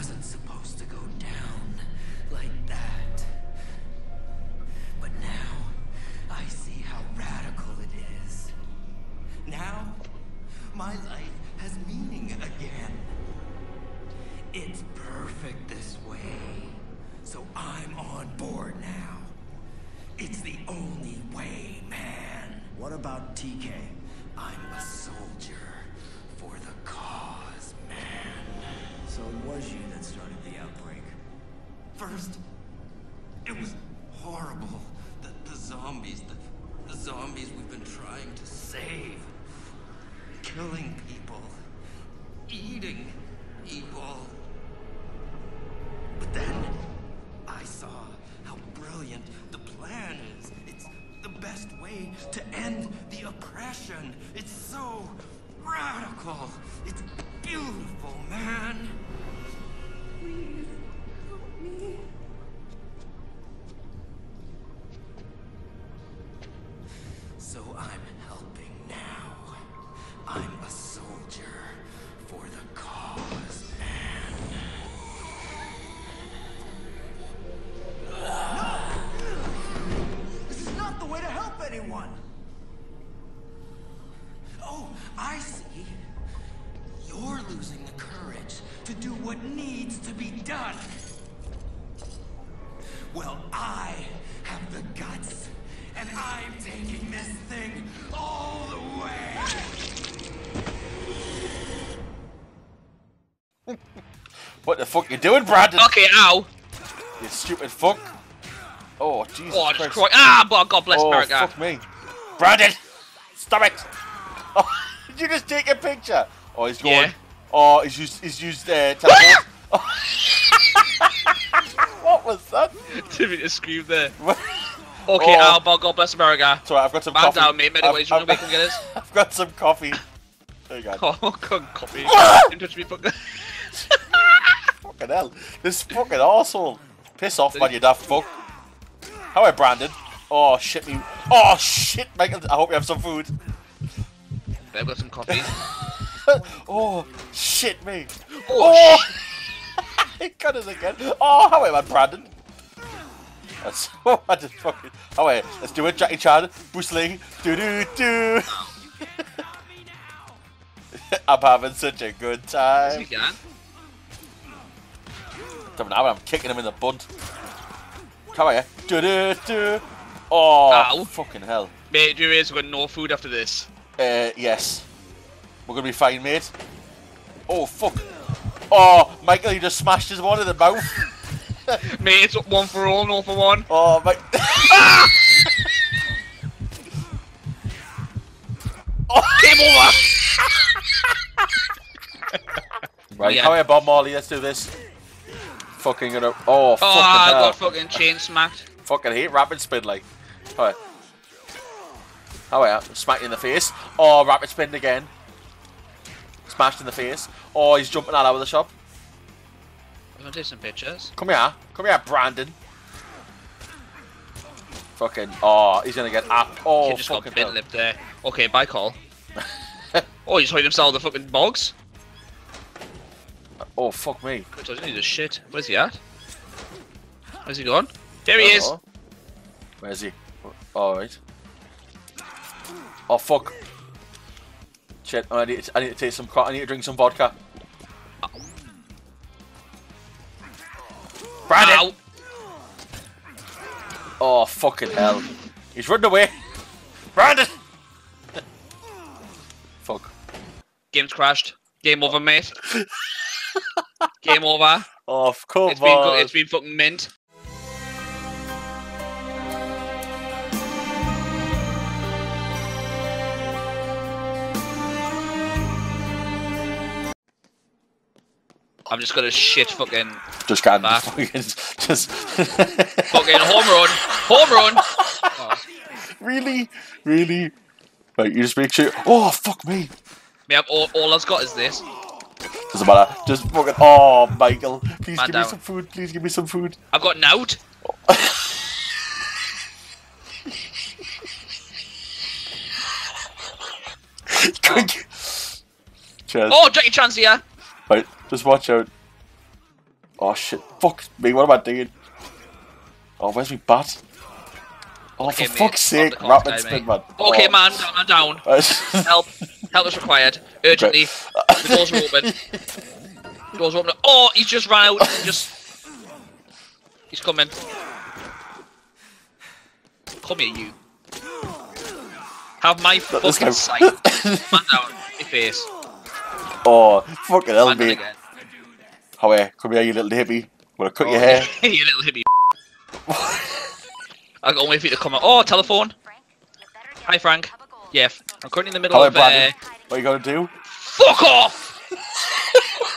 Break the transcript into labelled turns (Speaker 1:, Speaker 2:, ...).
Speaker 1: wasn't supposed to go down like that. But now, I see how radical it
Speaker 2: is. Now, my
Speaker 1: life has meaning again. It's perfect this way.
Speaker 2: So I'm on board now. It's the only way, man. What about TK?
Speaker 1: First, it was horrible. The, the zombies, the, the zombies we've been trying to save. Killing people. Eating people. But then, I saw how brilliant the plan is. It's the best way to end the oppression. It's so radical. It's beautiful, man.
Speaker 3: Please,
Speaker 1: needs to be done. Well, I have the guts, and I'm taking this thing all the way.
Speaker 4: What the fuck you doing, Brandon?
Speaker 5: Okay, ow.
Speaker 4: You stupid fuck. Oh, Jesus
Speaker 5: Oh, I
Speaker 4: Christ.
Speaker 5: cried. Ah, but God bless
Speaker 4: oh,
Speaker 5: America.
Speaker 4: fuck me. Brandon! Stop it! Oh, did you just take a picture? Oh, he's going.
Speaker 5: Yeah.
Speaker 4: Oh, he's used, he's used uh, teleport. Oh. what was that?
Speaker 5: Timmy just screamed there.
Speaker 4: Okay,
Speaker 5: oh. ow, but God bless America.
Speaker 4: Sorry, I've got some
Speaker 5: Man
Speaker 4: coffee.
Speaker 5: down, mate. Many ways you wanna make him get us?
Speaker 4: I've got some coffee. There you go.
Speaker 5: Oh, God, copy. Don't touch me, fuck.
Speaker 4: Fucking hell. This fucking arsehole. Piss off, man, you daft fuck. How are Brandon? Oh, shit me. Oh, shit, Michael. I hope you have some food.
Speaker 5: I've got some coffee.
Speaker 4: oh, shit me.
Speaker 5: Oh, oh.
Speaker 4: He got us again. Oh, how am you, Brandon? That's oh, I just fucking. Oh wait, let's do it, Jackie Chan, Bruce Lee, do do do. I'm having such a good
Speaker 5: Yes, you
Speaker 4: time.
Speaker 5: can.
Speaker 4: Don't I'm kicking him in the butt. Come are you? Do do do. Oh,
Speaker 5: Ow.
Speaker 4: fucking hell.
Speaker 5: Mate, do you realize we've got no food after this?
Speaker 4: Uh, yes. We're gonna be fine, mate. Oh fuck. Oh, Michael, you just smashed his one in the mouth.
Speaker 5: Mate, it's one for all, no for one.
Speaker 4: Oh, Mike.
Speaker 5: Game over!
Speaker 4: Right,
Speaker 5: Yeah.
Speaker 4: how are Bob Marley? Let's do this. Fucking gonna. Oh,
Speaker 5: Oh,
Speaker 4: fucking
Speaker 5: I
Speaker 4: hell.
Speaker 5: got fucking chain smacked.
Speaker 4: Fucking hate rapid spin, like. Alright. How are you? Smack you in the face. Oh, rapid spin again. Smashed in the face. Oh, he's jumping all over the shop.
Speaker 5: I'm gonna take some pictures.
Speaker 4: Come here. Come here, Brandon. Fucking. Oh, he's gonna get up. Oh,
Speaker 5: Kid just got
Speaker 4: fucking
Speaker 5: bit
Speaker 4: hell.
Speaker 5: lip there. Okay, bye, call. oh, he's hiding himself in the fucking bogs.
Speaker 4: Oh, fuck me.
Speaker 5: I you he's a shit. Where's he at? Where's he gone? There he is!
Speaker 4: Where's he? Oh, Alright. Oh, fuck. Shit, I need, to, I need to take some. I need to drink some vodka. Brandon!
Speaker 5: Ow!
Speaker 4: Oh, fucking hell. He's running away. Brandon! Fuck.
Speaker 5: Game's crashed. Game over, mate. Game over.
Speaker 4: Oh, come
Speaker 5: It's been, it's been fucking mint. I'm just gonna shit fucking
Speaker 4: Just can't.
Speaker 5: Back.
Speaker 4: Fucking, just.
Speaker 5: fucking home run. Home run. Oh,
Speaker 4: really? Really? Right, you just make sure. Oh, fuck me.
Speaker 5: Yeah, all, all I've got is this.
Speaker 4: Doesn't matter. Just fucking. Oh, Michael. Please
Speaker 5: Man
Speaker 4: give
Speaker 5: down.
Speaker 4: me some food. Please give me some food.
Speaker 5: I've got nout.
Speaker 4: Quick. Cheers.
Speaker 5: Oh, Jackie Chan's here.
Speaker 4: Right, just watch out. Oh shit. Fuck me, what am I doing? Oh, where's my bat? Oh,
Speaker 5: Okay,
Speaker 4: for
Speaker 5: mate,
Speaker 4: fuck's sake,
Speaker 5: the
Speaker 4: rapid spin,
Speaker 5: mate.
Speaker 4: man.
Speaker 5: Okay,
Speaker 4: oh.
Speaker 5: man, down, I'm down. Help. Help is required. Urgently. The doors are open. Doors are open. Oh, he's just ran out. He just. He's coming. Come here, you. Have my fucking sight. Man down. Your face.
Speaker 4: Oh, fucking hell, mate.
Speaker 5: again.
Speaker 4: Howie, come here, you little hippie. I'm gonna cut your hair.
Speaker 5: you little hippie. I got wait for you to come out. Oh, telephone. Hi, Frank. Yeah, I'm currently in the middle
Speaker 4: Howie,
Speaker 5: of. Uh,
Speaker 4: Brandon, what you gonna do?
Speaker 5: fuck off!